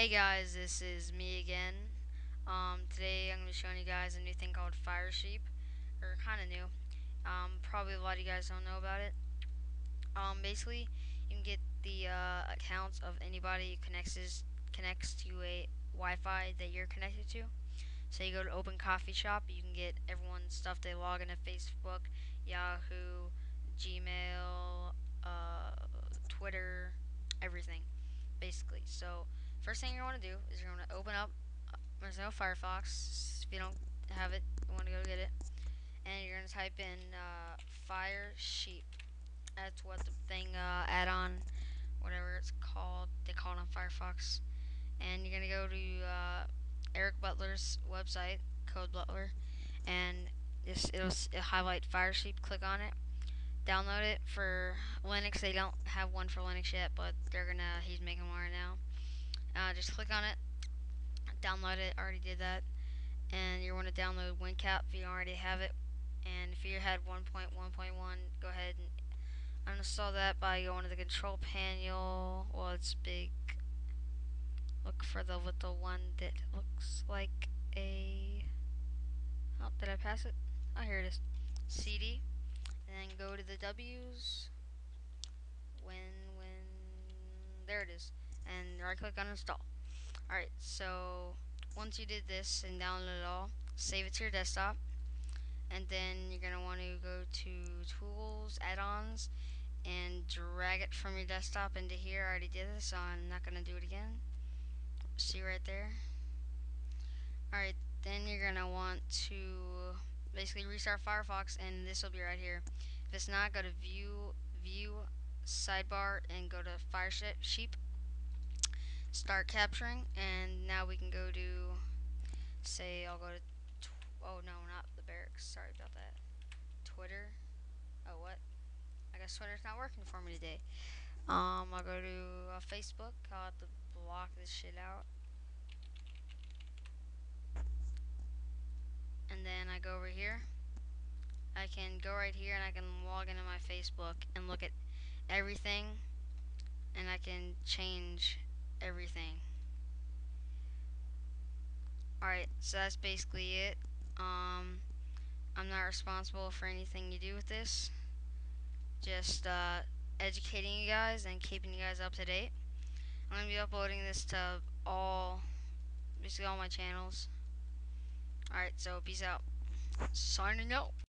Hey guys, this is me again. Um, today I'm going to be showing you guys a new thing called Firesheep, or kind of new. Um, probably a lot of you guys don't know about it. Um, basically, you can get the uh, accounts of anybody who connects connects to a Wi-Fi that you're connected to. So you go to Open Coffee Shop, you can get everyone's stuff they log into Facebook, Yahoo, Gmail, uh, Twitter, everything, basically. So first thing you're want to do is you're going to open up Mozilla Firefox. If you don't have it, you want to go get it. And you're going to type in uh, Fire Sheep. That's what the thing uh, add-on, whatever it's called, they call it on Firefox. And you're going to go to uh, Eric Butler's website, Code Butler, and this it'll, it'll highlight Fire Sheep. Click on it download it for Linux. They don't have one for Linux yet, but they're gonna. He's making one right now. Uh, just click on it, download it, already did that, and you want to download WinCap if you already have it, and if you had 1.1.1, go ahead and uninstall that by going to the control panel, well it's big, look for the little one that looks like a, oh did I pass it? Oh here it is, CD, and then go to the W's, when, when, there it is and right click on install. Alright, so once you did this and download it all, save it to your desktop and then you're going to want to go to tools, add-ons and drag it from your desktop into here. I already did this so I'm not going to do it again. See right there. Alright, then you're going to want to basically restart Firefox and this will be right here. If it's not, go to view, view, sidebar and go to Fire Sheep start capturing and now we can go to say I'll go to oh no not the barracks. Sorry about that. Twitter? Oh what? I guess Twitter's not working for me today. Um I'll go to uh, Facebook. I'll have to block this shit out. And then I go over here. I can go right here and I can log into my Facebook and look at everything and I can change everything. Alright, so that's basically it. Um, I'm not responsible for anything you do with this. Just uh, educating you guys and keeping you guys up to date. I'm going to be uploading this to all, basically all my channels. Alright, so peace out. Signing out.